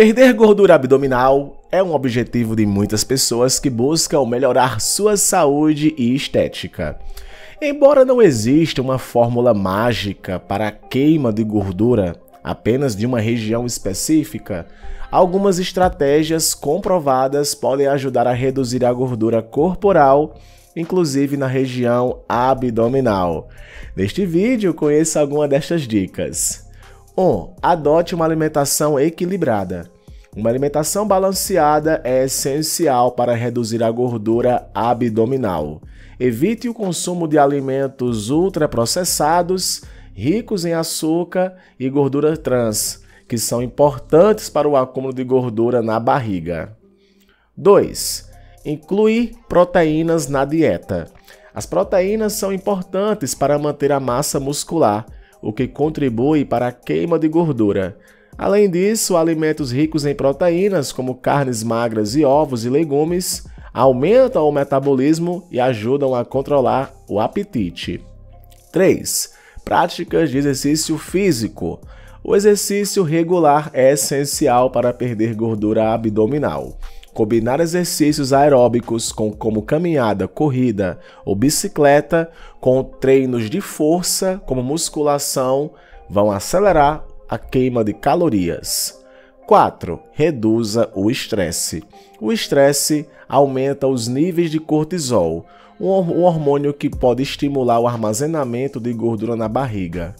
Perder gordura abdominal é um objetivo de muitas pessoas que buscam melhorar sua saúde e estética. Embora não exista uma fórmula mágica para a queima de gordura apenas de uma região específica, algumas estratégias comprovadas podem ajudar a reduzir a gordura corporal, inclusive na região abdominal. Neste vídeo, conheça alguma destas dicas. 1. Adote uma alimentação equilibrada. Uma alimentação balanceada é essencial para reduzir a gordura abdominal. Evite o consumo de alimentos ultraprocessados, ricos em açúcar e gordura trans, que são importantes para o acúmulo de gordura na barriga. 2. Incluir proteínas na dieta. As proteínas são importantes para manter a massa muscular o que contribui para a queima de gordura. Além disso, alimentos ricos em proteínas, como carnes magras e ovos e legumes, aumentam o metabolismo e ajudam a controlar o apetite. 3. Práticas de exercício físico. O exercício regular é essencial para perder gordura abdominal. Combinar exercícios aeróbicos com, como caminhada, corrida ou bicicleta com treinos de força, como musculação, vão acelerar a queima de calorias. 4. Reduza o estresse. O estresse aumenta os níveis de cortisol, um hormônio que pode estimular o armazenamento de gordura na barriga.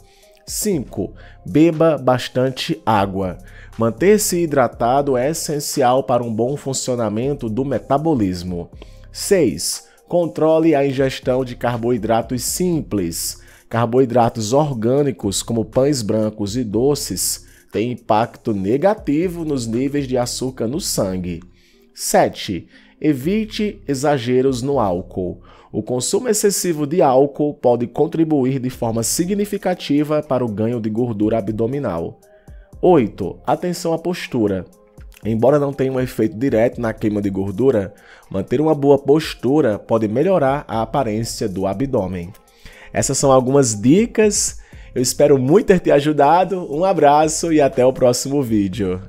5. Beba bastante água. Manter-se hidratado é essencial para um bom funcionamento do metabolismo. 6. Controle a ingestão de carboidratos simples. Carboidratos orgânicos, como pães brancos e doces, têm impacto negativo nos níveis de açúcar no sangue. 7. Evite exageros no álcool. O consumo excessivo de álcool pode contribuir de forma significativa para o ganho de gordura abdominal. 8. Atenção à postura. Embora não tenha um efeito direto na queima de gordura, manter uma boa postura pode melhorar a aparência do abdômen. Essas são algumas dicas. Eu espero muito ter te ajudado. Um abraço e até o próximo vídeo.